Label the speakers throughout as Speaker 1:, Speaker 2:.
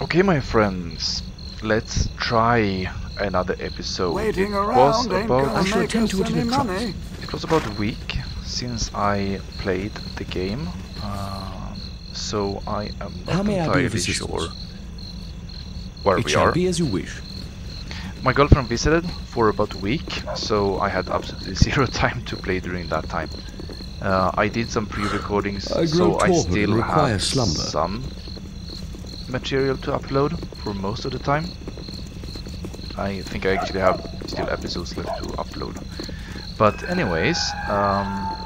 Speaker 1: Okay, my friends, let's try another episode.
Speaker 2: Waiting
Speaker 1: it was about
Speaker 2: gonna
Speaker 3: I shall
Speaker 2: make
Speaker 3: attend to it in
Speaker 2: any
Speaker 3: a
Speaker 2: money.
Speaker 1: it was about a week since I played the game, um, so I am not
Speaker 3: How may I be of
Speaker 1: entirely
Speaker 3: assistance?
Speaker 1: sure where
Speaker 3: It
Speaker 1: we
Speaker 3: shall
Speaker 1: are.
Speaker 3: be as you wish.
Speaker 1: My girlfriend visited for about a week, so I had absolutely zero time to play during that time. Uh, I did some pre-recordings, so I still
Speaker 3: require
Speaker 1: have
Speaker 3: slumber.
Speaker 1: some material to upload for most of the time. I think I actually have still episodes left to upload. But anyways, um,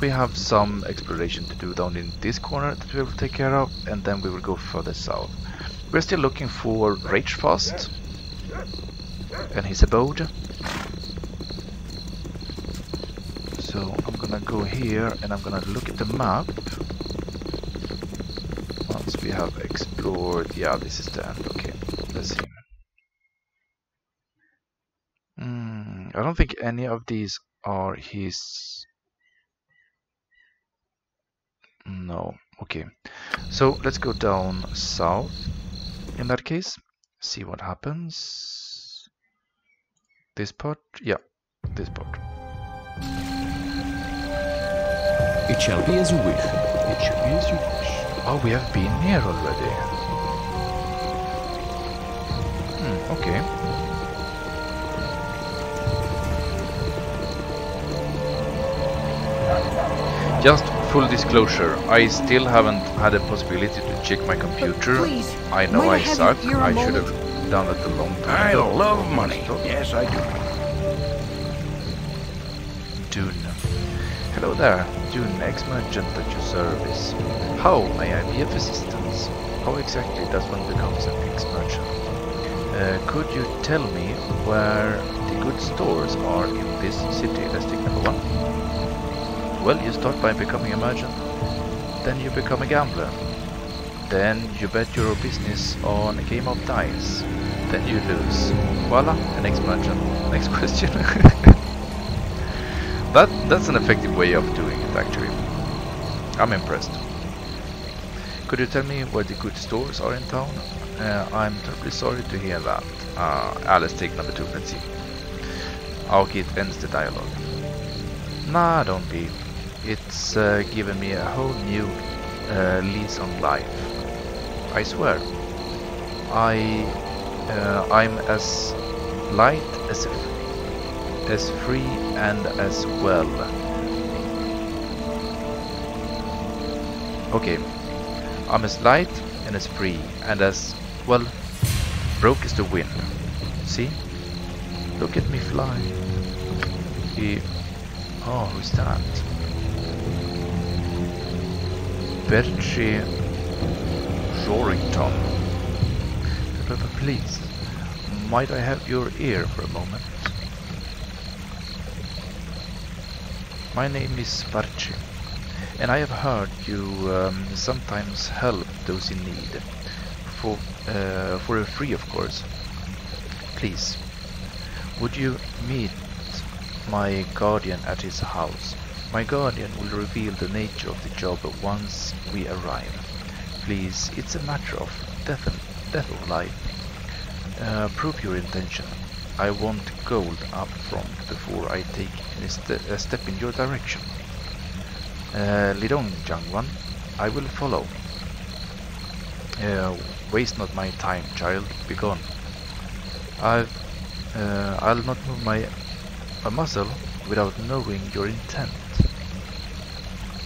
Speaker 1: we have some exploration to do down in this corner that we will take care of, and then we will go further south. We're still looking for Ragefast and his abode. So I'm gonna go here and I'm gonna look at the map. Once we have explored, yeah, this is the end. Okay, let's see. Hmm, I don't think any of these are his. No, okay. So let's go down south in that case. See what happens. This part? Yeah, this part.
Speaker 3: It shall be as you wish.
Speaker 1: It shall be as you wish. Oh, we have been here already. Hmm, okay. Just full disclosure, I still haven't had a possibility to check my computer.
Speaker 4: Please,
Speaker 1: I know
Speaker 4: I
Speaker 1: I
Speaker 4: have you
Speaker 1: suck. I should have done it a long time ago.
Speaker 2: I
Speaker 1: ago.
Speaker 2: love money. Yes, I do.
Speaker 1: Dune. Hello there, Dune, ex-merchant at your service. How may I be of assistance? How exactly does one become an ex-merchant? Uh, could you tell me where the good stores are in this city? Let's take number one. Well, you start by becoming a merchant. Then you become a gambler. Then you bet your business on a game of dice. Then you lose. Voila, an ex-merchant. Next question. That that's an effective way of doing it actually. I'm impressed. Could you tell me where the good stores are in town? Uh, I'm terribly sorry to hear that. Uh, let's take number two, let's see. Okay, ends the dialogue. Nah, don't be. It's uh, given me a whole new uh, lease on life. I swear. I uh, I'm as light as a as free and as well. Okay, I'm as light and as free and as, well, broke as the wind. See? Look at me fly. He... Oh, who's that? Bertie Shorington. Please, might I have your ear for a moment? My name is Sparci, and I have heard you um, sometimes help those in need. For, uh, for free, of course. Please, would you meet my guardian at his house? My guardian will reveal the nature of the job once we arrive. Please, it's a matter of death, and, death or life. Uh, prove your intention. I want gold up front before I take ste a step in your direction. Uh, lead on, young. I will follow. Uh, waste not my time, child. Be gone. I've, uh, I'll not move my a muscle without knowing your intent.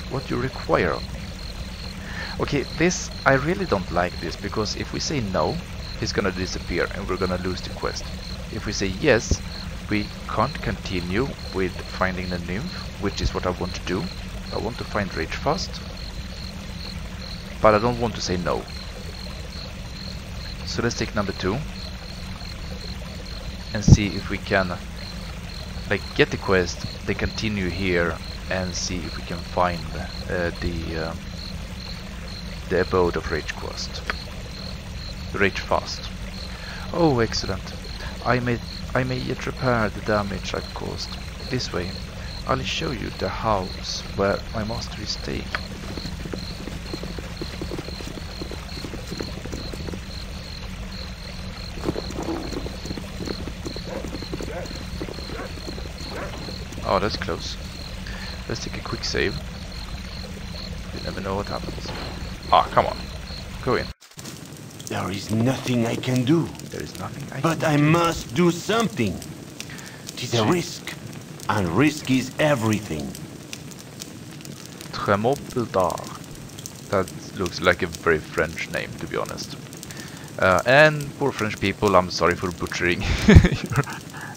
Speaker 1: What you require of me. Okay, this I really don't like this because if we say no, he's gonna disappear and we're gonna lose the quest. If we say yes, we can't continue with finding the nymph, which is what I want to do. I want to find Ragefast, but I don't want to say no. So let's take number two and see if we can like get the quest, then continue here and see if we can find uh, the uh, the abode of Ragefast. Ragefast. Oh, excellent. I may I may yet repair the damage I've caused. This way. I'll show you the house where my master is staying. Oh, that's close. Let's take a quick save. You never know what happens. Ah, come on. Go in.
Speaker 2: There is nothing I can do.
Speaker 1: There is nothing I
Speaker 2: But
Speaker 1: can
Speaker 2: I must do something. It is a risk. And risk is everything.
Speaker 1: Tremobbledar. That looks like a very French name, to be honest. Uh, and poor French people, I'm sorry for butchering your,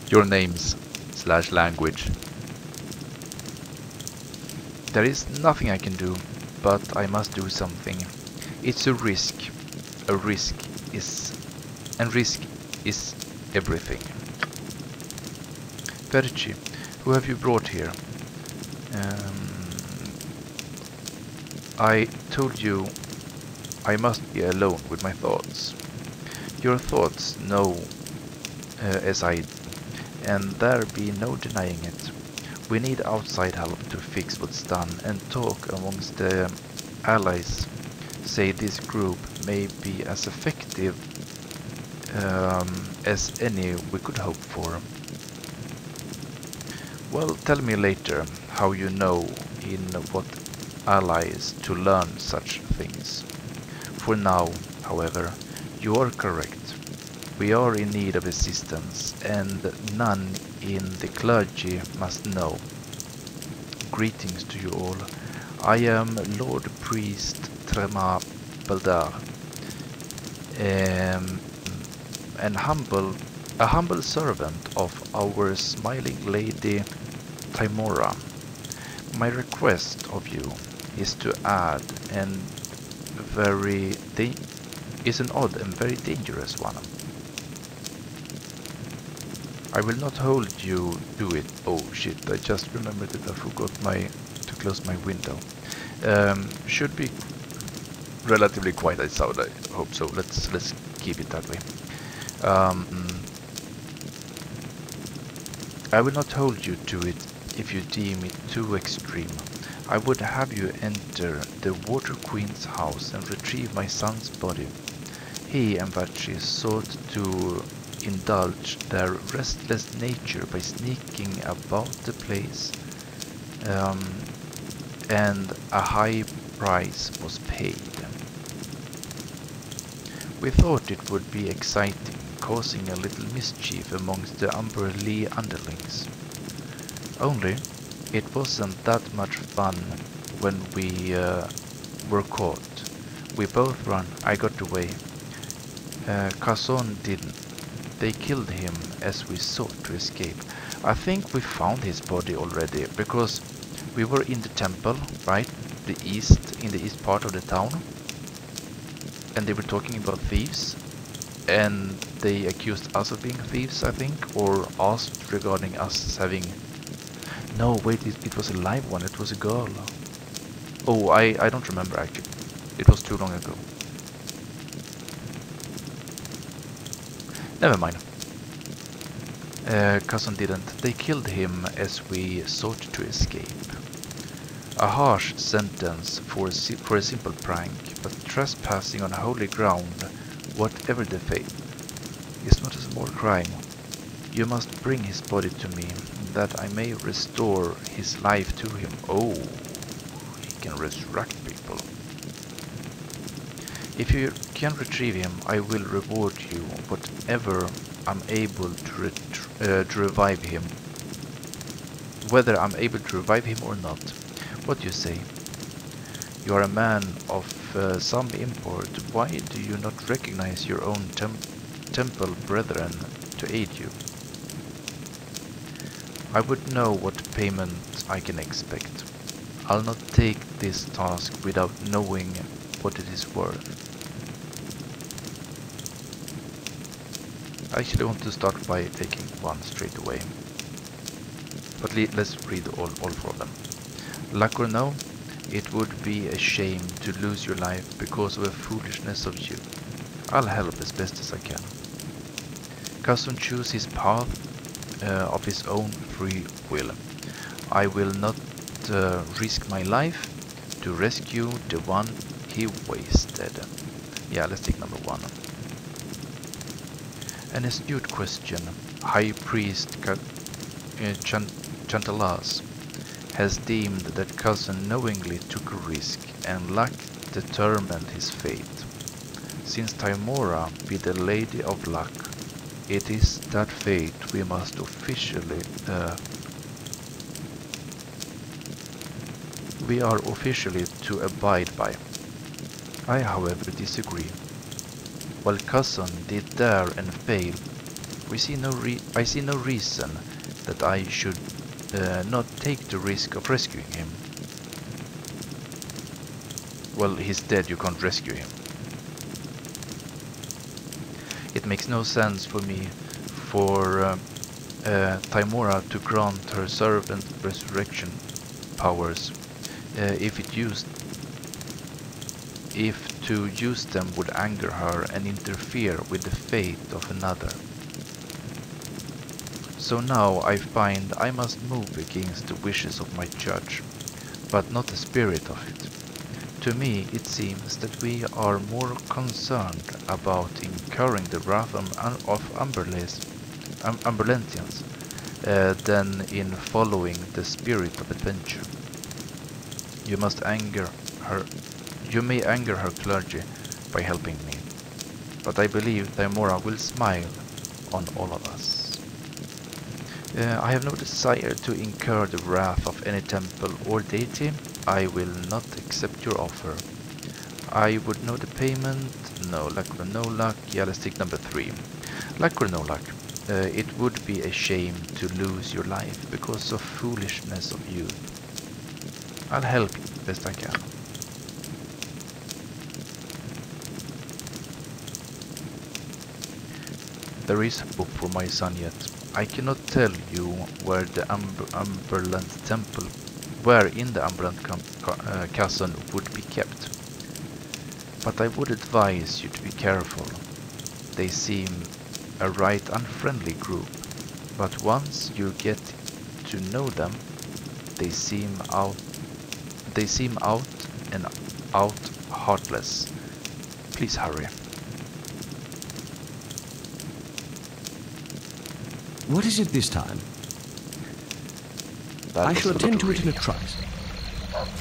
Speaker 1: your names slash language. There is nothing I can do, but I must do something. It's a risk. A risk is... And risk is everything. Verci, who have you brought here? Um, I told you I must be alone with my thoughts. Your thoughts know uh, as I and there be no denying it. We need outside help to fix what's done and talk amongst the allies. Say this group may be as effective um, as any we could hope for. Well, tell me later how you know in what allies to learn such things. For now, however, you are correct. We are in need of assistance, and none in the clergy must know. Greetings to you all. I am Lord Priest Tremain Belde'ar, um, and humble, a humble servant of our smiling lady Tymora. My request of you is to add and very is an odd and very dangerous one. I will not hold you to it. Oh shit, I just remembered that I forgot my to close my window. Um, should be relatively quiet I outside, I hope so. Let's let's keep it that way. Um, I will not hold you to it if you deem it too extreme. I would have you enter the Water Queen's house and retrieve my son's body. He and Vachi sought to indulge their restless nature by sneaking about the place, um, and a high price was paid. We thought it would be exciting, causing a little mischief amongst the Umberlee underlings. Only, it wasn't that much fun when we uh, were caught. We both ran, I got away. Uh, Kerson didn't. They killed him as we sought to escape. I think we found his body already, because we were in the temple, right? The east, in the east part of the town. And they were talking about thieves. And they accused us of being thieves, I think, or asked regarding us having no, wait, it, it was a live one. It was a girl. Oh, I, I don't remember actually. It was too long ago. Never mind. Uh, cousin didn't. They killed him as we sought to escape. A harsh sentence for a, for a simple prank, but trespassing on holy ground, whatever the fate, is not a small crime. You must bring his body to me, that I may restore his life to him. Oh, he can resurrect people. If you can retrieve him, I will reward you whatever I'm able to, uh, to revive him. Whether I'm able to revive him or not. What do you say? You are a man of uh, some import. Why do you not recognize your own tem temple brethren to aid you? I would know what payment I can expect. I'll not take this task without knowing what it is worth. I actually want to start by taking one straight away. But let's read all, all four of them. Luck or no, it would be a shame to lose your life because of a foolishness of you. I'll help as best as I can. Custom choose his path uh, of his own free will. I will not uh, risk my life to rescue the one he wasted. Yeah, let's take number one. An astute question. High Priest uh, Chanthalas has deemed that cousin knowingly took a risk and luck determined his fate. Since Tymora be the Lady of Luck, it is that fate we must officially uh, we are officially to abide by. I however disagree. While cousin did dare and fail, we see no I see no reason that I should uh, not take the risk of rescuing him. Well, he's dead, you can't rescue him. It makes no sense for me for uh, uh, Tymora to grant her servant resurrection powers uh, if it used if to use them would anger her and interfere with the fate of another. So now I find I must move against the wishes of my judge, but not the spirit of it. To me it seems that we are more concerned about incurring the wrath of Umberlentians uh, than in following the spirit of adventure. You must anger her. You may anger her clergy by helping me, but I believe Tymora will smile on all of us. Uh, I have no desire to incur the wrath of any temple or deity. I will not accept your offer. I would know the payment. No luck or no luck. Yeah, let's take number three. Luck or no luck. Uh, it would be a shame to lose your life because of foolishness of youth. I'll help you best I can. There is hope for my son yet. I cannot tell you where the Umber Umberland temple, where in the Umberland uh, castle would be kept. But I would advise you to be careful. They seem a right unfriendly group, but once you get to know them, they seem out they seem out and out heartless. Please hurry.
Speaker 3: What is it this time?
Speaker 1: That
Speaker 3: I shall attend to it in a trice.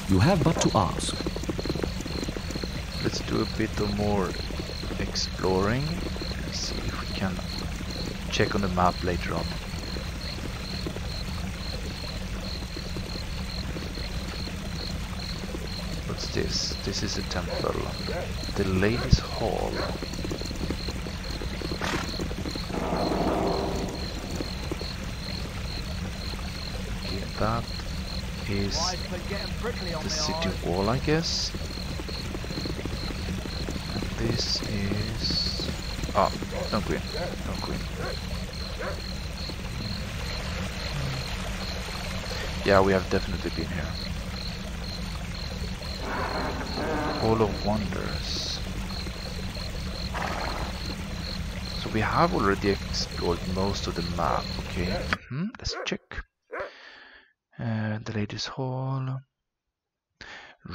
Speaker 3: You have but to ask.
Speaker 1: Let's do a bit of more exploring. Let's see if we can check on the map later on. What's this? This is a temple. The Lady's Hall. Okay, that is the city wall, I guess. And this is... Ah, no queen, no queen. Yeah, we have definitely been here. Hall of Wonders. So we have already explored most of the map, okay? Mhm, let's check. Uh, the Lady's Hall.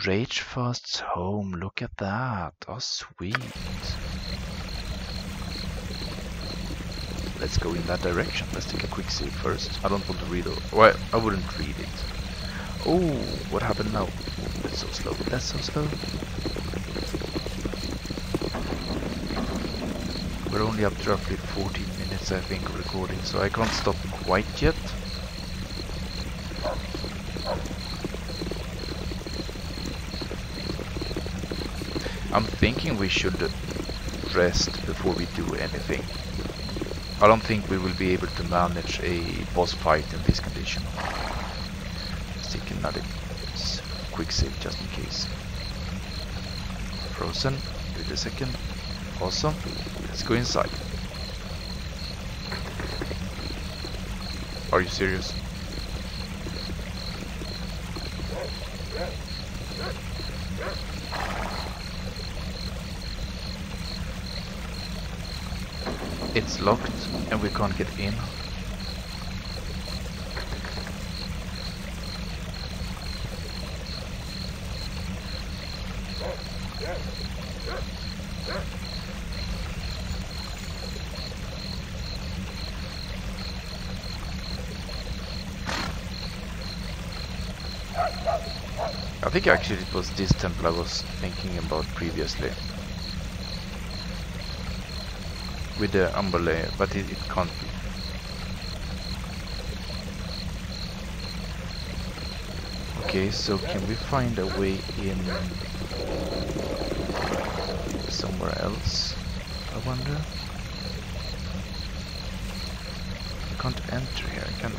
Speaker 1: Ragefast's home, look at that. Oh, sweet. Let's go in that direction. Let's take a quick save first. I don't want to read it. Well, I wouldn't read it. Oh, what happened now? That's so slow. That's so slow. We're only up to roughly 14 minutes, I think, recording, so I can't stop quite yet. I'm thinking we should rest before we do anything. I don't think we will be able to manage a boss fight in this condition. Let's take another quick save just in case. Frozen, wait a second. Awesome, let's go inside. Are you serious? It's locked and we can't get in. I think actually it was this temple I was thinking about previously. With the umber layer, but it, it can't be. Okay, so can we find a way in somewhere else? I wonder. We can't enter here, can we?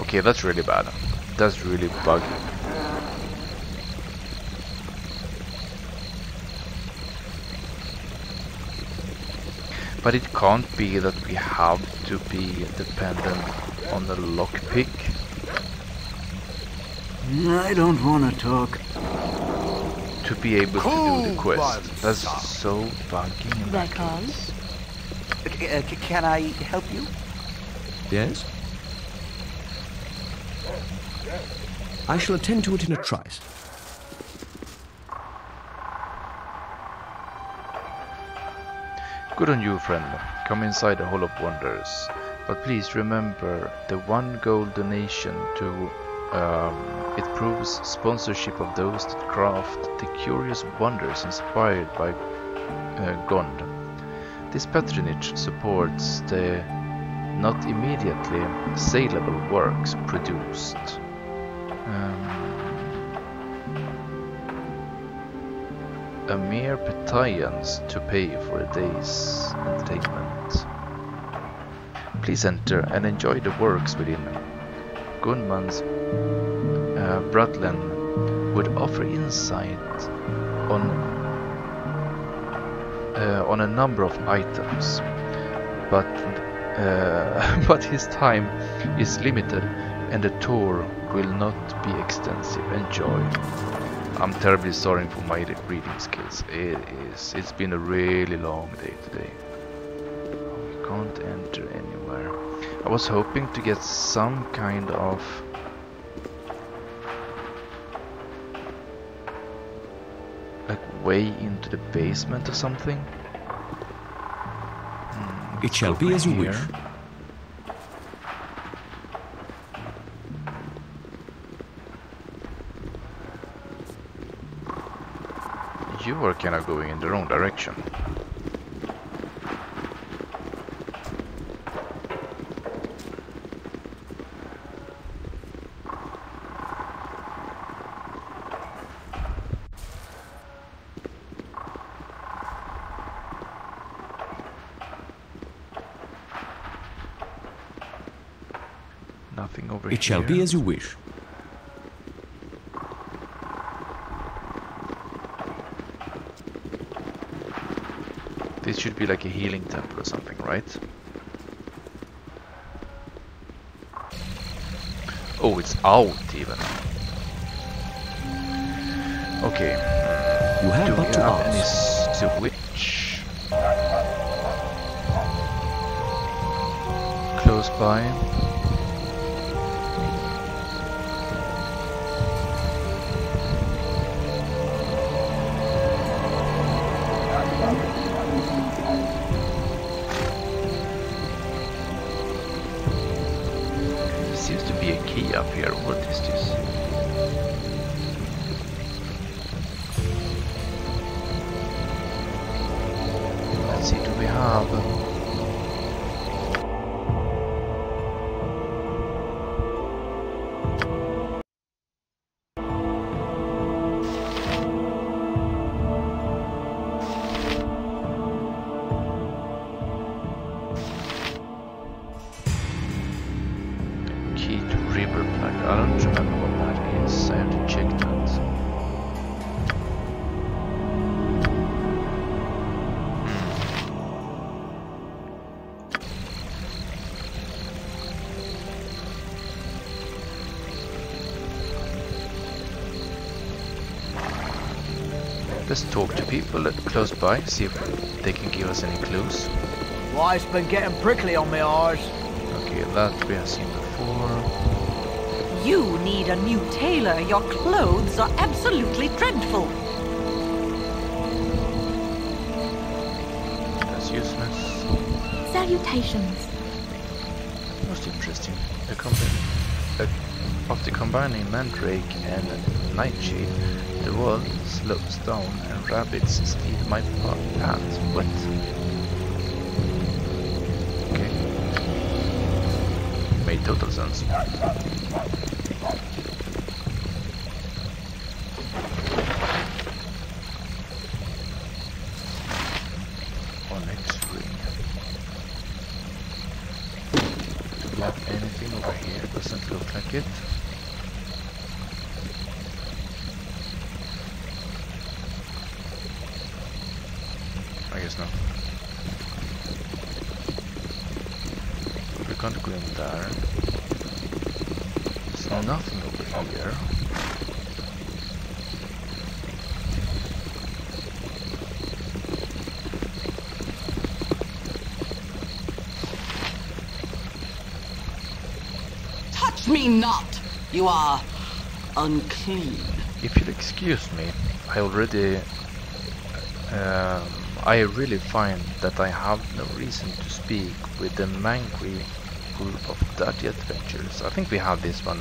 Speaker 1: Okay, that's really bad. That's really buggy. But it can't be that we have to be dependent on the lockpick.
Speaker 4: I don't want to talk.
Speaker 1: to be able to do the quest.
Speaker 5: buns.
Speaker 1: That's so buggy in that
Speaker 6: Rekon?
Speaker 1: case.
Speaker 5: C- uh, c- can I help you?
Speaker 3: Yes? I shall attend to it in a trice.
Speaker 1: Good on you, friend. Come inside the Hall of Wonders. But please remember the one gold donation to um, it proves sponsorship of those that craft the curious wonders inspired by uh, Gond. This patronage supports the not immediately saleable works produced. Um, a mere pittance to pay for a day's entertainment. Please enter and enjoy the works within. Gunman's uh, would offer insight on uh, on a number of items, but uh, but his time is limited and the tour will not be extensive. Enjoy. I'm terribly sorry for my reading skills. It is. It's been a really long day today. We can't enter anywhere. I was hoping to get some kind of like way into the basement or something. Hmm,
Speaker 3: It shall be as you wish.
Speaker 1: You are kind of going in the wrong direction. Nothing over here.
Speaker 3: It shall be as you wish.
Speaker 1: This should be like a healing temple or something, right? Oh, it's out even. Okay.
Speaker 3: You have
Speaker 1: Do we
Speaker 3: but to
Speaker 1: have any
Speaker 3: ask.
Speaker 1: switch? Close by. Key up here. What is this? Let's see, do we have... Uh, Let's talk to people that close by, see if they can give us any clues.
Speaker 5: Why, it's been getting prickly on my arse.
Speaker 1: Okay, that we have seen before.
Speaker 6: You need a new tailor. Your clothes are absolutely dreadful.
Speaker 1: That's useless.
Speaker 7: Salutations.
Speaker 1: Most interesting. The combi uh, after combining Mandrake and Nightshade, the world slows down and rabbits steal my pa- path. What? Okay. Made total sense. Onyx ring. Do we have anything over here? Doesn't look like it. I guess not. We can't go in there. There's nothing over here.
Speaker 8: Me not! You are unclean.
Speaker 1: If you'll excuse me, I already... Um, I really find that I have no reason to speak with the Mangry group of Dirty Adventures. I think we had this one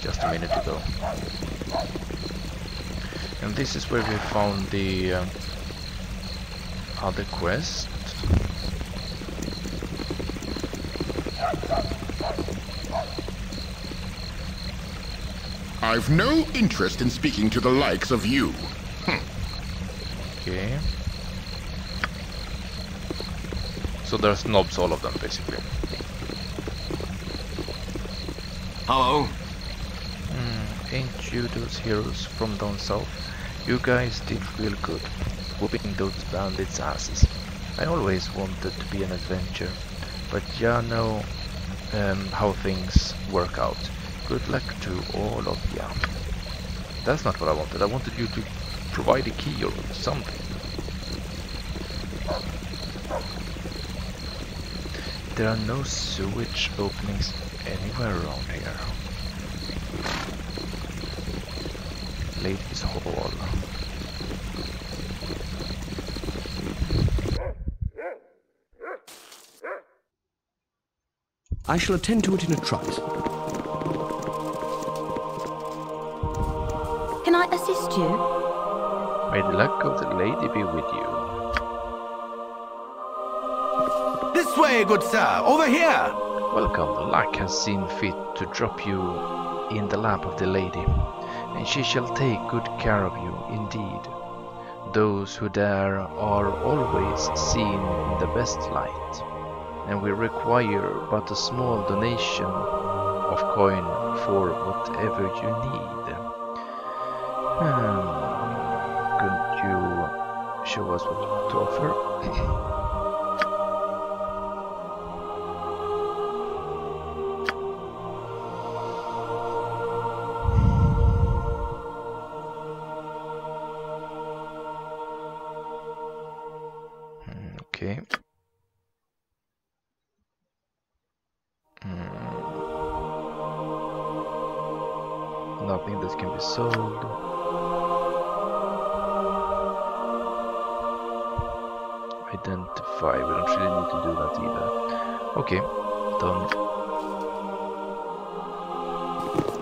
Speaker 1: just a minute ago. And this is where we found the um, other quest.
Speaker 9: I've no interest in speaking to the likes of you.
Speaker 1: Okay. So there's knobs, all of them, basically.
Speaker 2: Hello?
Speaker 1: Hmm, ain't you those heroes from down south? You guys did real good, whooping those bandits' asses. I always wanted to be an adventurer, but ya know um, how things work out. Good luck to all of you. That's not what I wanted. I wanted you to provide a key or something. There are no sewage openings anywhere around here. Lady's Hall.
Speaker 3: I shall attend to it in a trice.
Speaker 7: Can I you?
Speaker 1: May the luck of the lady be with you.
Speaker 2: This way, good sir. Over here.
Speaker 1: Welcome. the Luck has seen fit to drop you in the lap of the lady, and she shall take good care of you indeed. Those who dare are always seen in the best light, and we require but a small donation of coin for whatever you need. Hmm. Couldn't you show us what to offer? Hmm, Okay. Hmm. Nothing that can be sold. Identify. We don't really need to do that either. Okay. Done.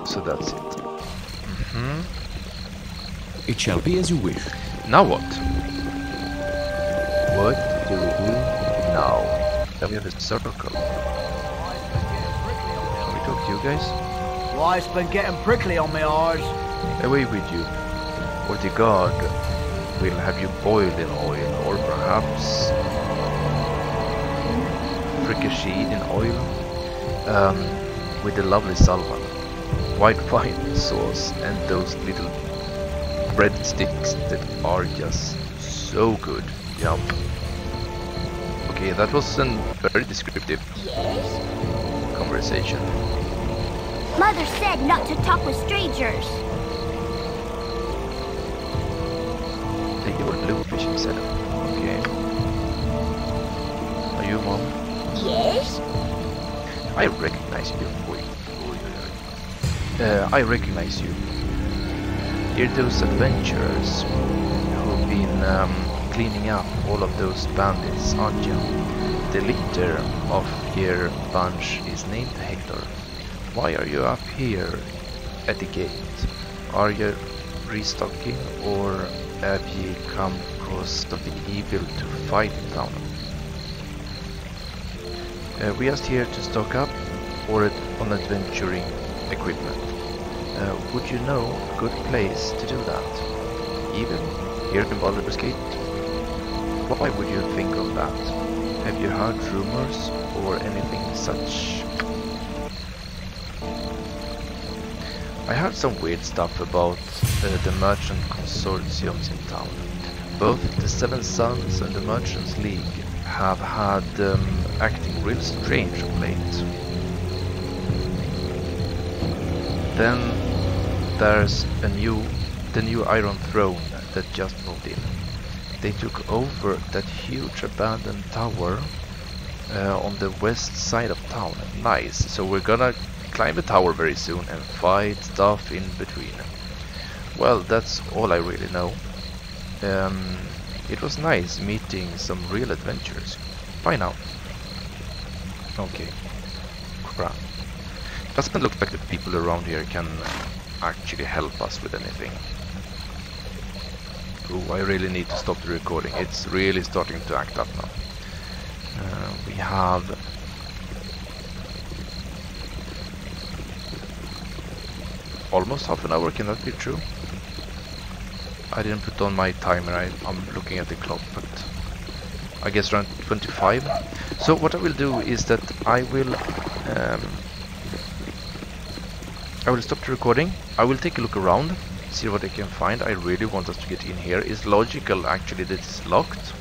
Speaker 1: So that's it. hmm
Speaker 3: It shall be as you wish.
Speaker 1: Now what? What do we do now? Then we have a circle. Can we talk to you guys?
Speaker 5: Life's been getting prickly on me eyes.
Speaker 1: Away with you. Or the guard will have you boiled in oil, or perhaps fricassee in oil, um, with the lovely salmon, white wine sauce, and those little breadsticks that are just so good. Yum. Okay, that was a very descriptive conversation.
Speaker 10: Mother said not to talk with strangers.
Speaker 1: The your blue fishing setup. Okay. Are you mom?
Speaker 10: Yes?
Speaker 1: I recognize you. Uh, I recognize you. You're those adventurers who've been um, cleaning up all of those bandits, aren't you? The leader of your bunch is named Hector. Why are you up here at the gate? Are you restocking or have ye come of the evil to fight in town? Uh, we are here to stock up or on adventuring equipment. Uh, would you know a good place to do that? Even here in Baldur's Gate? Why would you think of that? Have you heard rumors or anything such? I heard some weird stuff about uh, the merchant consortiums in town. Both the Seven Suns and the Merchants League have had um, acting real strange of late. Then there's a new, the new Iron Throne that just moved in. They took over that huge abandoned tower uh, on the west side of town. Nice. So we're gonna climb the tower very soon and fight stuff in between. Well, that's all I really know. Um, it was nice meeting some real adventurers. Bye now. Okay. Crap. Doesn't look like the people around here can actually help us with anything. Ooh, I really need to stop the recording. It's really starting to act up now. Uh, we have almost half an hour, can that be true? I didn't put on my timer, I, am looking at the clock, but I guess around 25. So what I will do is that I will um, I will stop the recording. I will take a look around, see what I can find. I really want us to get in here. It's logical actually that it's locked.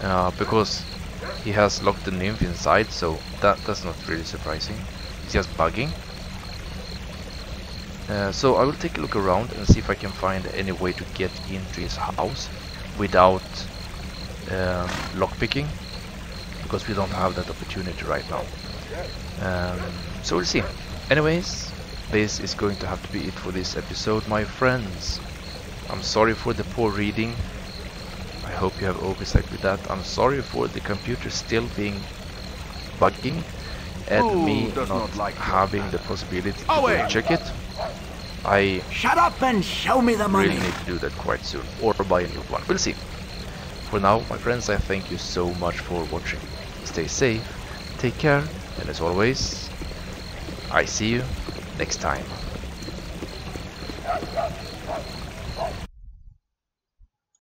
Speaker 1: Uh, because he has locked the nymph inside, so that that's not really surprising. It's just bugging. Uh, so I will take a look around and see if I can find any way to get into his house without um, lockpicking because we don't have that opportunity right now. Um, so we'll see. Anyways, this is going to have to be it for this episode, my friends. I'm sorry for the poor reading. I hope you have oversight with that. I'm sorry for the computer still being bugging and
Speaker 4: Ooh,
Speaker 1: me not,
Speaker 4: not like
Speaker 1: having the possibility to
Speaker 4: Oh,
Speaker 1: check it. I
Speaker 5: Shut up and show me the money.
Speaker 1: really need to do that quite soon or buy a new one. We'll see. For now, my friends, I thank you so much for watching. Stay safe, take care, and as always, I see you next time.